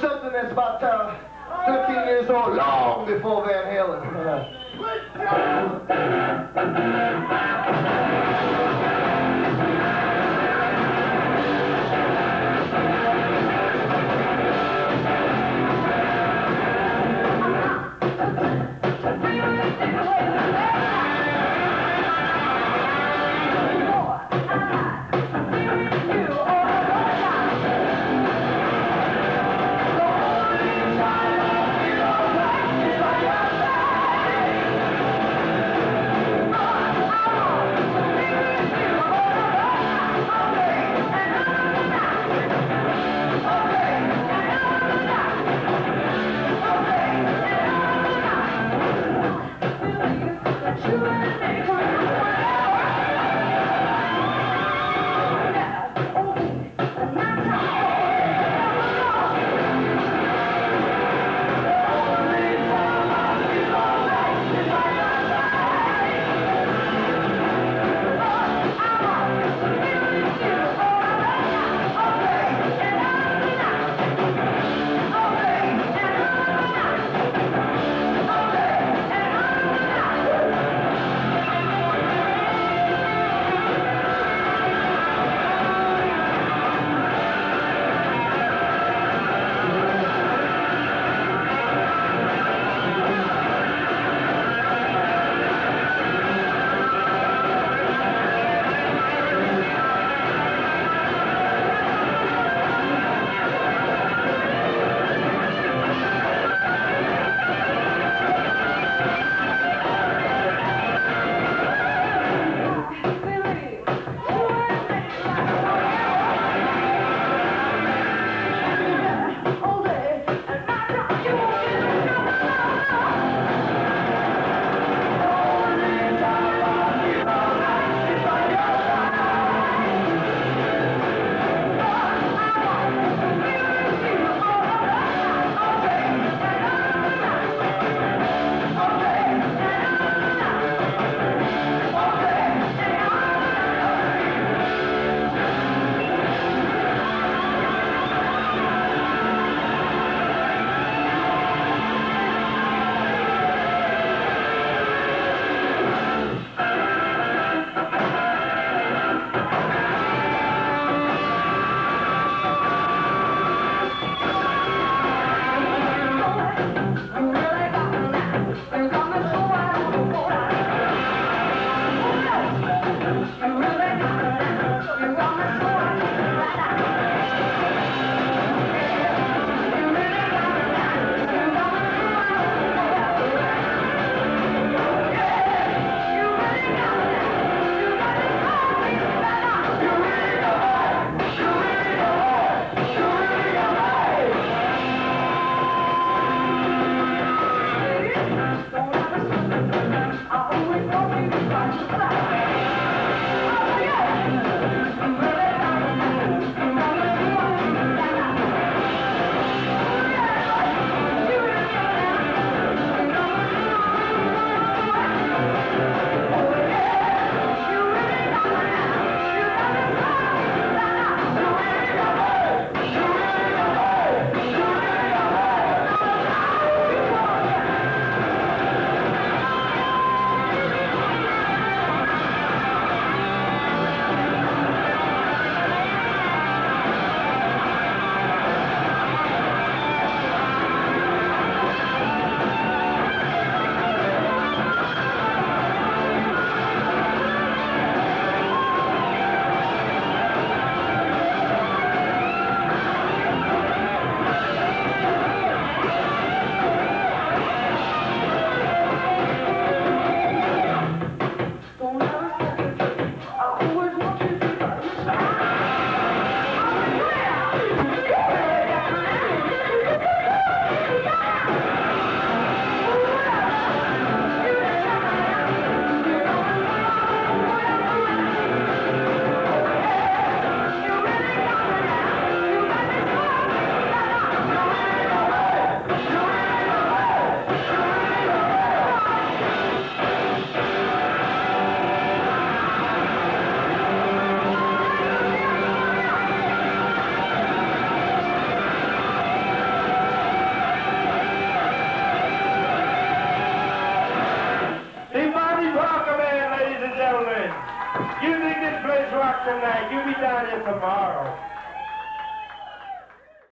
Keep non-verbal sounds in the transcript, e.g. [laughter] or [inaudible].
something that's about uh, 13 years old, long before Van Halen. [laughs] Think this tonight? You be down here tomorrow.